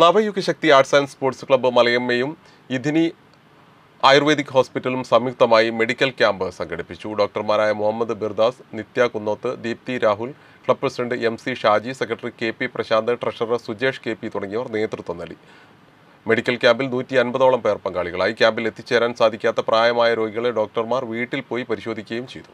Navayuga Shakthi arts and sports club മലയമ്മയും ഇതിനി ayurvedic ഹോസ്പിറ്റലും സംയുക്തമായി മെഡിക്കൽ ക്യാമ്പ് സംഘടിപ്പിച്ചു. ഡോക്ടർമാരായ Muhammad Birdas Nithya Kunnoth Deepthi Rahul club president M C Shaji secretary K P Prashanth treasurer Sujesh K P തുടങ്ങിയവർ നേതൃത്വം നൽകി. Medical ക്യാമ്പിൽ നൂറ്റി അൻപതോളം പേർ പങ്കാളികളായി. ക്യാമ്പിൽ എത്തിച്ചേരാൻ സാധിക്കാത്ത പ്രായമായ രോഗികളെ ഡോക്ടർമാർ വീട്ടിൽ പോയി പരിശോധിക്കുകയും ചെയ്തു.